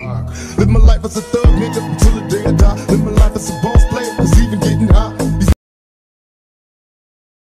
Live my life as a thug nigga until the day I die. Live my life as a boss.